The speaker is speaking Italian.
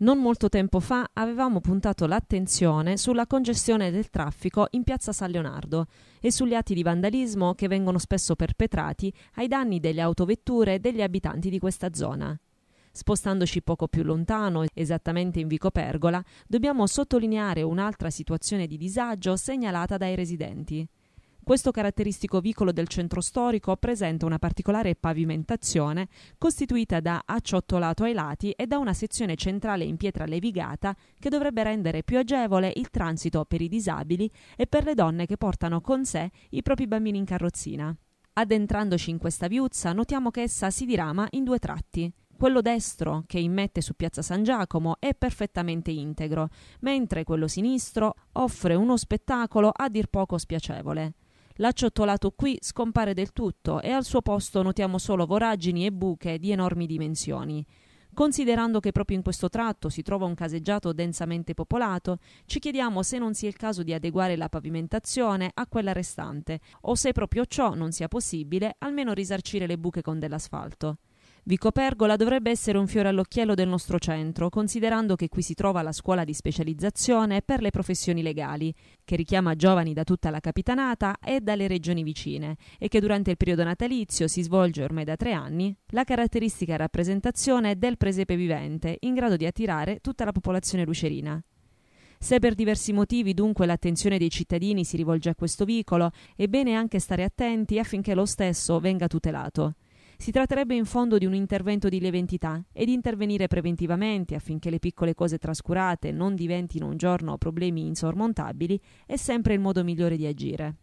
Non molto tempo fa avevamo puntato l'attenzione sulla congestione del traffico in piazza San Leonardo e sugli atti di vandalismo che vengono spesso perpetrati ai danni delle autovetture degli abitanti di questa zona. Spostandoci poco più lontano, esattamente in Vico Pergola, dobbiamo sottolineare un'altra situazione di disagio segnalata dai residenti. Questo caratteristico vicolo del centro storico presenta una particolare pavimentazione costituita da acciottolato ai lati e da una sezione centrale in pietra levigata che dovrebbe rendere più agevole il transito per i disabili e per le donne che portano con sé i propri bambini in carrozzina. Addentrandoci in questa viuzza notiamo che essa si dirama in due tratti. Quello destro, che immette su piazza San Giacomo, è perfettamente integro, mentre quello sinistro offre uno spettacolo a dir poco spiacevole. L'acciottolato qui scompare del tutto e al suo posto notiamo solo voragini e buche di enormi dimensioni. Considerando che proprio in questo tratto si trova un caseggiato densamente popolato, ci chiediamo se non sia il caso di adeguare la pavimentazione a quella restante, o se proprio ciò non sia possibile, almeno risarcire le buche con dell'asfalto. Vico Pergola dovrebbe essere un fiore all'occhiello del nostro centro, considerando che qui si trova la scuola di specializzazione per le professioni legali, che richiama giovani da tutta la capitanata e dalle regioni vicine, e che durante il periodo natalizio si svolge ormai da tre anni la caratteristica rappresentazione del presepe vivente, in grado di attirare tutta la popolazione lucerina. Se per diversi motivi dunque l'attenzione dei cittadini si rivolge a questo vicolo, è bene anche stare attenti affinché lo stesso venga tutelato. Si tratterebbe in fondo di un intervento di lieve entità e di intervenire preventivamente affinché le piccole cose trascurate non diventino un giorno problemi insormontabili è sempre il modo migliore di agire.